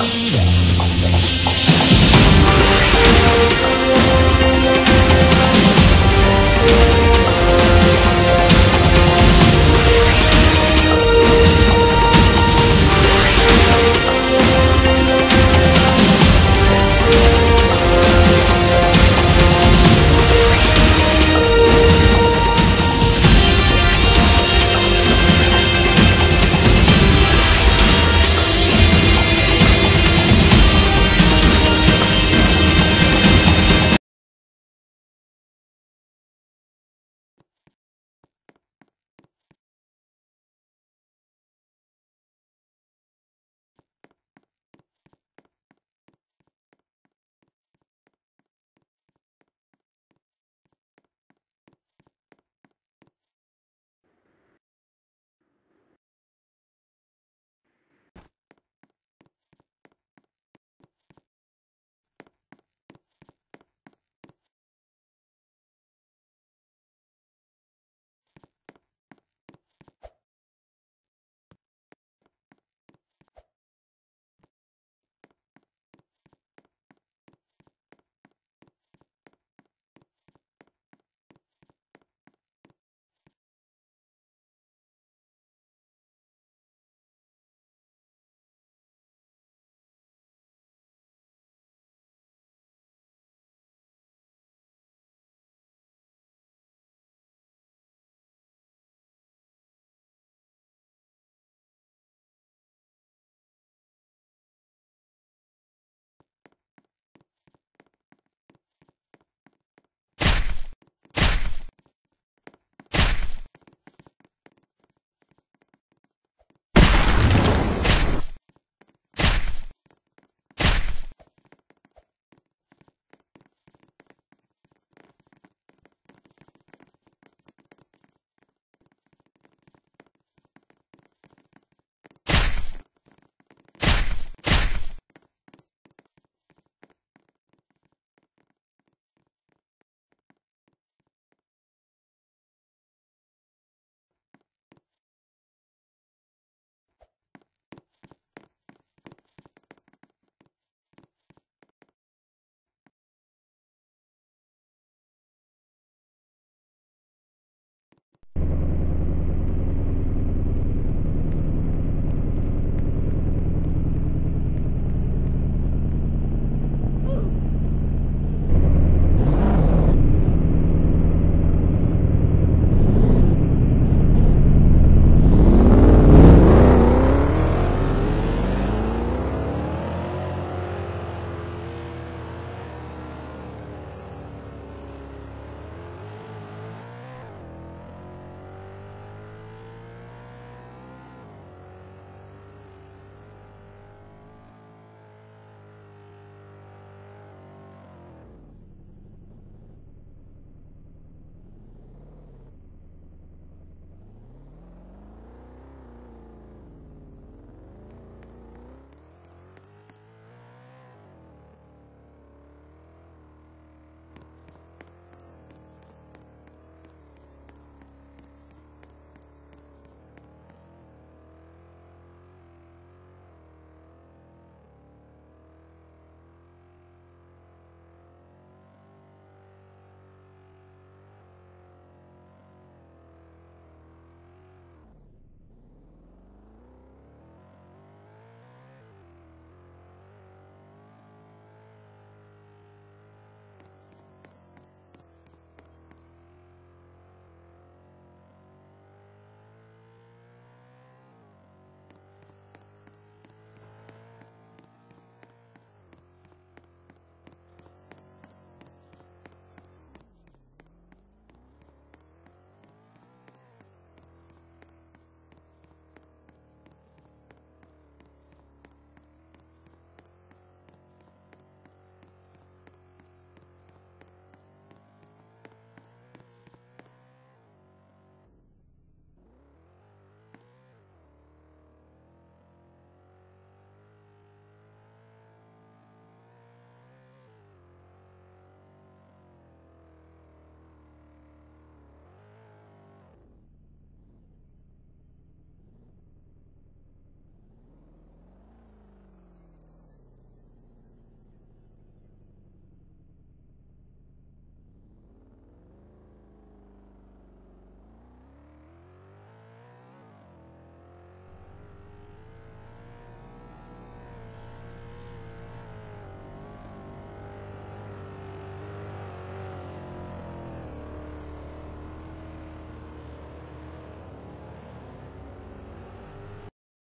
Yeah.